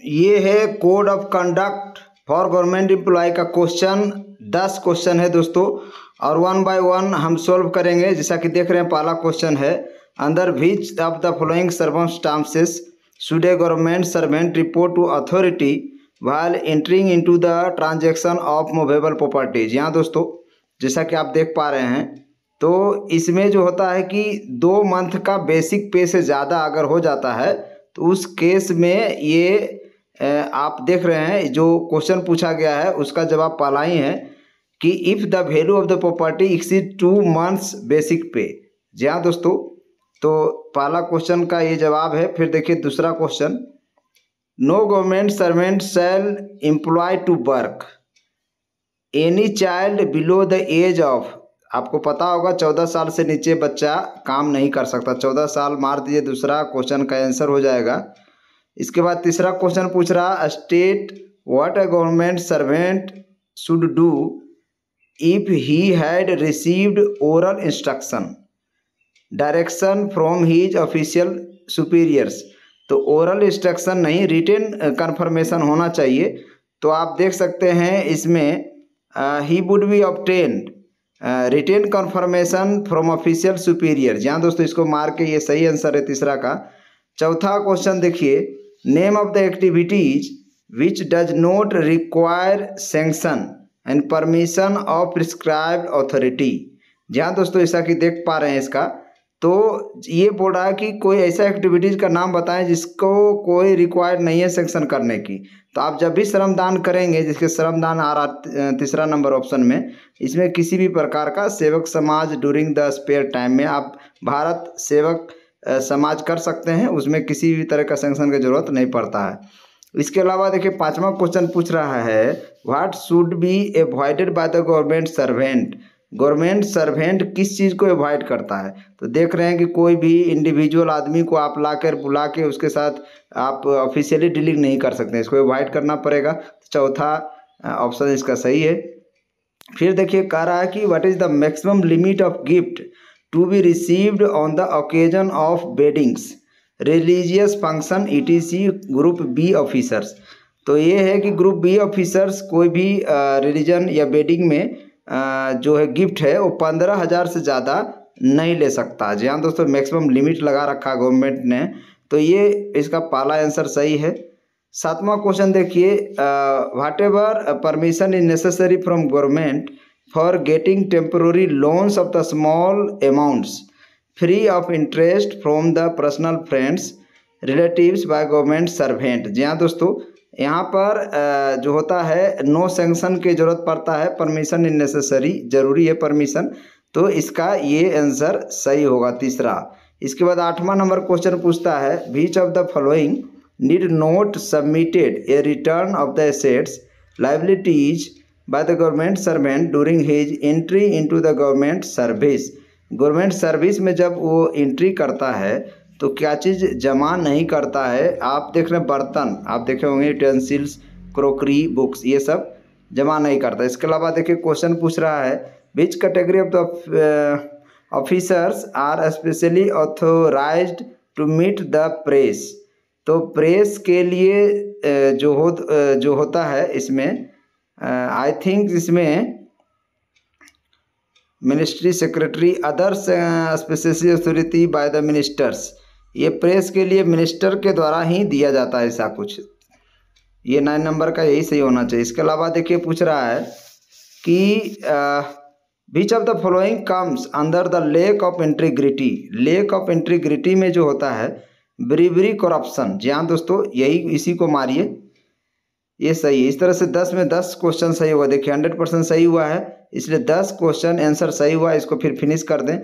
ये है code of conduct for government employee का क्वेश्चन दस क्वेश्चन है दोस्तों, और वन बाय वन हम सोल्व करेंगे। जैसा कि देख रहे हैं, पहला क्वेश्चन है under which of the following circumstances should a government servant report to authority while entering into the transaction of movable properties यहाँ दोस्तों, जैसा कि आप देख पा रहे हैं तो इसमें जो होता है कि दो मंथ का बेसिक पे से ज़्यादा अगर हो जाता है तो उस केस में ये आप देख रहे हैं, जो क्वेश्चन पूछा गया है, उसका जवाब पहला ही है कि if the value of the property exceed two months basic pay जी हाँ दोस्तों तो पहला क्वेश्चन का ये जवाब है, फिर देखिए दूसरा question no government servant shall employ to work any child below the age of आपको पता होगा, चौदह साल से नीचे बच्चा काम नहीं कर सकता। चौदह साल मार दीजिए, दूसरा क्वेश्चन का आंसर हो जाएगा। इसके बाद तीसरा क्वेश्चन पूछ रहा state what a government servant should do if he had received oral instruction direction from his official superiors तो ओरल इंस्ट्रक्शन नहीं रिटेन कन्फर्मेशन होना चाहिए। तो आप देख सकते हैं इसमें he would be obtained written confirmation from official superior जहाँ दोस्तों, इसको मार के ये सही आंसर है तीसरा का। चौथा क्वेश्चन देखिए। Name of the activities which does not require sanction and permission of prescribed authority जहाँ दोस्तों ऐसा कि देख पा रहे हैं इसका तो ये बोल रहा है कि कोई ऐसा एक्टिविटीज़ का नाम बताएँ जिसको कोई रिक्वायर्ड नहीं है सेंक्शन करने की। तो आप जब भी श्रमदान करेंगे, जिसके श्रमदान आ रहा, तीसरा नंबर ऑप्शन में, इसमें किसी भी प्रकार का सेवक समाज ड्यूरिंग द स्पेयर टाइम में आप, भारत सेवक समाज कर सकते हैं, उसमें किसी भी तरह का सेंक्शन की ज़रूरत नहीं पड़ता है। इसके अलावा देखिए, पांचवा क्वेश्चन पूछ रहा है what should be avoided by the government servant government servant किस चीज़ को एवॉइड करता है? तो देख रहे हैं कि कोई भी इंडिविजुअल आदमी को आप ला कर बुला के उसके साथ आप ऑफिशियली डीलिंग नहीं कर सकते इसको एवॉइड करना पड़ेगा। चौथा ऑप्शन इसका सही है। फिर देखिए, कह रहा है कि what is the maximum limit of gift to be received on the occasion of weddings religious function E group B officers तो ये है कि ग्रुप बी ऑफिसर्स कोई भी रिलीजन या बेडिंग में जो है गिफ्ट है, वो पंद्रह हज़ार से ज़्यादा नहीं ले सकता। जी हाँ दोस्तों मैक्सिमम लिमिट लगा रखा गवर्नमेंट ने। तो ये इसका पहला आंसर सही है। सातवां क्वेश्चन देखिए whatever permission is necessary from government for getting temporary loans of the small amounts free of interest from the personal friends relatives by government servant जी हाँ दोस्तों, यहाँ पर जो होता है नो सेंक्शन की ज़रूरत पड़ता है परमिशन इन नेसेसरी ज़रूरी है परमिशन तो इसका ये आंसर सही होगा तीसरा। इसके बाद आठवां नंबर क्वेश्चन पूछता है which of the following need not submitted a return of the assets liabilities by the government servant during his entry into the government service government service में जब वो एंट्री करता है तो क्या चीज़ जमा नहीं करता है? आप देख रहे हैं बर्तन आप देखे होंगे यूटेंसिल्स क्रोकरी बुक्स ये सब जमा नहीं करता। इसके अलावा देखिए क्वेश्चन पूछ रहा है which category of the officers are specially authorize to meet the press तो प्रेस के लिए uh, जो हो uh, जो होता है इसमें आई uh, थिंक इसमें ministry secretary others special authority by the ministers ये प्रेस के लिए मिनिस्टर के द्वारा ही दिया जाता है ऐसा कुछ। ये नाइन नंबर का यही सही होना चाहिए। इसके अलावा देखिए पूछ रहा है कि which of the following comes under the lack of integrity lack of integrity में जो होता है ब्रीबरी करप्शन जी हाँ दोस्तों यही इसी को मारिए। ये सही है। इस तरह से दस में दस क्वेश्चन सही हुआ देखिए हंड्रेड परसेंट सही हुआ है। इसलिए दस क्वेश्चन आंसर सही हुआ इसको फिर फिनिश कर दें।